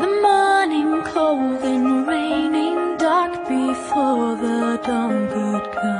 The morning cold and raining dark before the dawn could come.